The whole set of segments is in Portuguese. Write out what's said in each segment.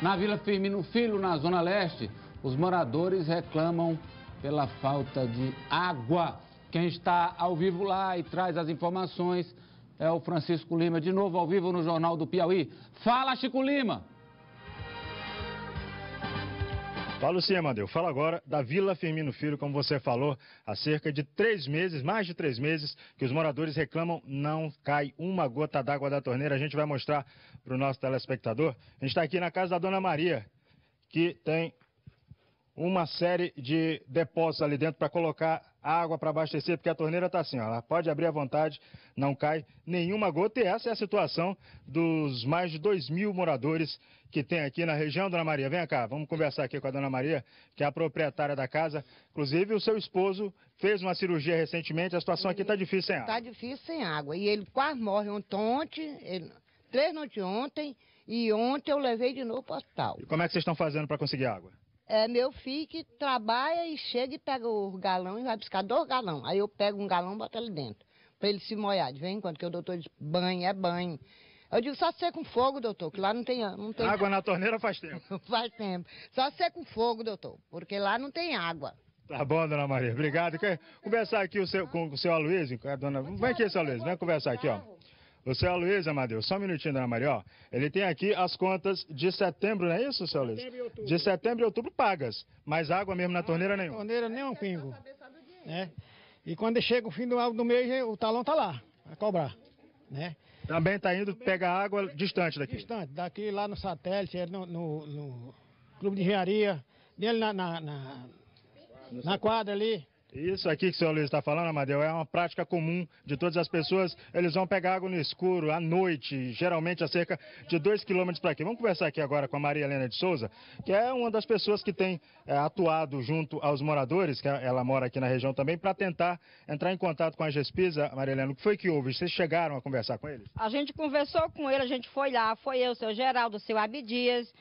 Na Vila Firmino Filho, na Zona Leste, os moradores reclamam pela falta de água. Quem está ao vivo lá e traz as informações é o Francisco Lima, de novo ao vivo no Jornal do Piauí. Fala, Chico Lima! Fala sim, Amadeu. Fala agora da Vila Firmino Filho, como você falou, há cerca de três meses, mais de três meses, que os moradores reclamam não cai uma gota d'água da torneira. A gente vai mostrar para o nosso telespectador. A gente está aqui na casa da Dona Maria, que tem uma série de depósitos ali dentro para colocar água para abastecer, porque a torneira está assim, ó, ela pode abrir à vontade, não cai nenhuma gota. E essa é a situação dos mais de 2 mil moradores que tem aqui na região, Dona Maria. Vem cá, vamos conversar aqui com a Dona Maria, que é a proprietária da casa. Inclusive, o seu esposo fez uma cirurgia recentemente, a situação aqui está difícil sem água. Está difícil sem água. E ele quase morre ontem, ele, três noites ontem, e ontem eu levei de novo para o hospital. E como é que vocês estão fazendo para conseguir água? É meu filho que trabalha e chega e pega o galão e vai buscar dois galão. Aí eu pego um galão e boto ali dentro, para ele se molhar. De vez em quando, que o doutor diz, banho é banho. Eu digo, só ser com fogo, doutor, que lá não tem... Não tem água na torneira faz tempo. faz tempo. Só ser com fogo, doutor, porque lá não tem água. Tá bom, dona Maria, obrigado. Quer conversar aqui o seu, com o seu Aloysio? Dona... Vem aqui, seu Aloysio, vem conversar aqui, ó. O seu Luiz Amadeu, só um minutinho, dona Maria, ó. Ele tem aqui as contas de setembro, não é isso, seu Luiz? De setembro e outubro pagas, mas água mesmo na torneira nenhum. Torneira nem um pingo. Né? E quando chega o fim do, do mês, o talão tá lá, vai cobrar. Né? Também tá indo pegar água distante daqui? Distante, daqui lá no satélite, é no, no, no clube de engenharia, dele na, na, na, na quadra ali. Isso aqui que o senhor Luiz está falando, Amadeu, é uma prática comum de todas as pessoas. Eles vão pegar água no escuro, à noite, geralmente a cerca de dois quilômetros para aqui. Vamos conversar aqui agora com a Maria Helena de Souza, que é uma das pessoas que tem é, atuado junto aos moradores, que ela mora aqui na região também, para tentar entrar em contato com a Gespisa. Maria Helena, o que foi que houve? Vocês chegaram a conversar com eles? A gente conversou com ele, a gente foi lá, foi eu, o seu Geraldo, o seu Abdias,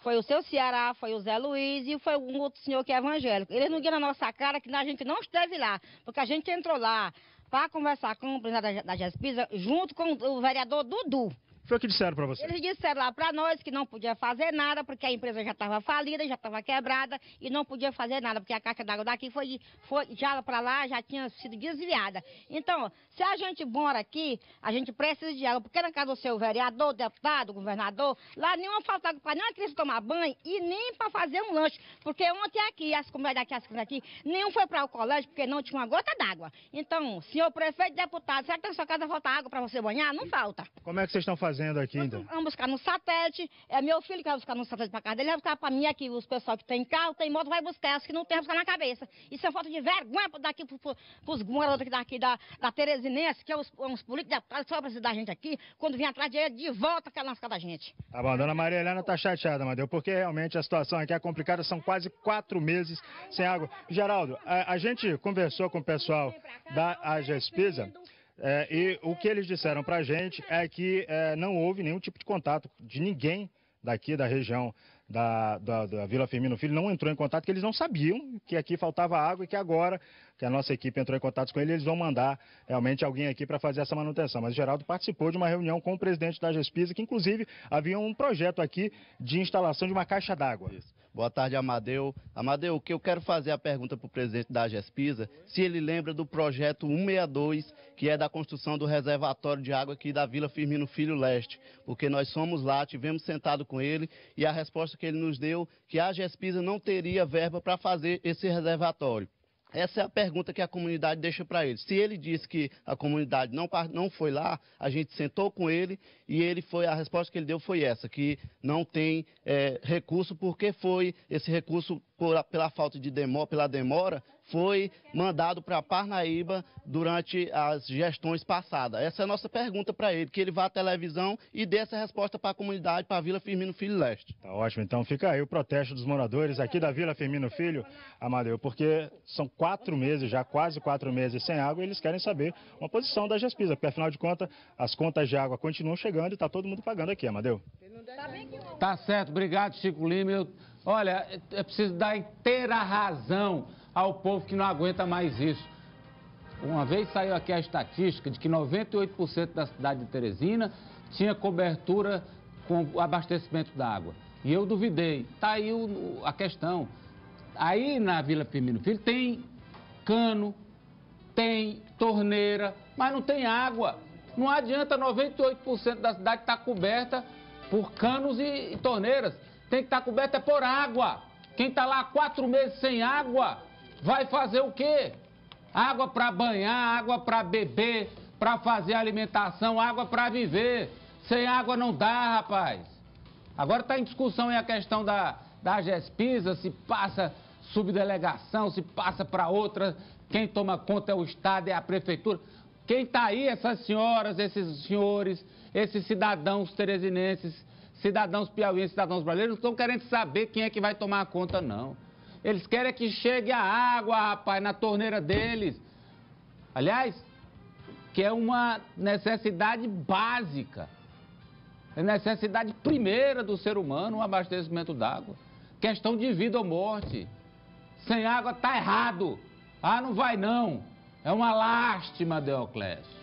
foi o seu Ceará, foi o Zé Luiz e foi um outro senhor que é evangélico. Eles não viram na nossa cara que a gente não esteve lá, porque a gente entrou lá para conversar com o presidente da GESPISA junto com o vereador Dudu foi o que disseram para você? Eles disseram lá para nós que não podia fazer nada, porque a empresa já estava falida, já estava quebrada e não podia fazer nada, porque a caixa d'água daqui foi, foi já para lá, já tinha sido desviada. Então, se a gente mora aqui, a gente precisa de água, porque na casa do seu vereador, deputado, governador, lá nenhuma falta para nenhuma criança tomar banho e nem para fazer um lanche, porque ontem aqui, as comunidades aqui, as crianças aqui, nenhum foi para o colégio, porque não tinha uma gota d'água. Então, senhor prefeito, deputado, será que na sua casa falta água para você banhar? Não falta. Como é que vocês estão fazendo? Fazendo aqui ainda? Vamos buscar no satélite. É meu filho que vai buscar no satélite para casa dele, vai buscar para mim aqui. Os pessoal que tem carro, tem moto, vai buscar. As que não tem, vai buscar na cabeça. Isso é falta de vergonha daqui para os moradores daqui da, da Teresinense, que é os, os políticos deputados só precisam da gente aqui, quando vem atrás de ele, de volta que lascar da gente. Tá bom, dona Maria Helena tá chateada, Madeu, porque realmente a situação aqui é complicada, são quase quatro meses sem água. Geraldo, a, a gente conversou com o pessoal da AGESPISA. É, e o que eles disseram para a gente é que é, não houve nenhum tipo de contato de ninguém daqui da região da, da, da, Vila Firmino Filho não entrou em contato, que eles não sabiam que aqui faltava água e que agora que a nossa equipe entrou em contato com ele, eles vão mandar realmente alguém aqui para fazer essa manutenção. Mas o Geraldo participou de uma reunião com o presidente da Gespisa, que inclusive havia um projeto aqui de instalação de uma caixa d'água. Boa tarde, Amadeu. Amadeu, o que eu quero fazer a pergunta para o presidente da Gespisa, se ele lembra do projeto 162, que é da construção do reservatório de água aqui da Vila Firmino Filho Leste, porque nós somos lá, tivemos sentado com ele e a resposta que ele nos deu que a Gespisa não teria verba para fazer esse reservatório. Essa é a pergunta que a comunidade deixa para ele. Se ele disse que a comunidade não, não foi lá, a gente sentou com ele e ele foi a resposta que ele deu foi essa, que não tem é, recurso, porque foi esse recurso por, pela falta de demora, pela demora, foi mandado para Parnaíba durante as gestões passadas. Essa é a nossa pergunta para ele, que ele vá à televisão e dê essa resposta para a comunidade, para a Vila Firmino Filho Leste. Tá ótimo, então fica aí o protesto dos moradores aqui da Vila Firmino Filho, Amadeu, porque são quatro meses, já quase quatro meses sem água, e eles querem saber uma posição da Gespisa, porque afinal de contas as contas de água continuam chegando e está todo mundo pagando aqui, Amadeu. Tá certo, obrigado Chico Lima. Eu, olha, é preciso dar inteira razão ao povo que não aguenta mais isso. Uma vez saiu aqui a estatística de que 98% da cidade de Teresina tinha cobertura com abastecimento da água. E eu duvidei. Está aí o, a questão. Aí na Vila Firmino Filho tem cano, tem torneira, mas não tem água. Não adianta 98% da cidade estar tá coberta por canos e, e torneiras. Tem que estar tá coberta por água. Quem está lá quatro meses sem água vai fazer o quê? Água para banhar, água para beber, para fazer alimentação, água para viver. Sem água não dá, rapaz. Agora está em discussão a questão da, da GESPISA, se passa subdelegação, se passa para outra, quem toma conta é o Estado, é a Prefeitura. Quem está aí, essas senhoras, esses senhores, esses cidadãos teresinenses, cidadãos piauienses, cidadãos brasileiros, não estão querendo saber quem é que vai tomar conta, não. Eles querem que chegue a água, rapaz, na torneira deles. Aliás, que é uma necessidade básica. É necessidade primeira do ser humano o abastecimento d'água. Questão de vida ou morte. Sem água tá errado. Ah, não vai não. É uma lástima, Deoclésio.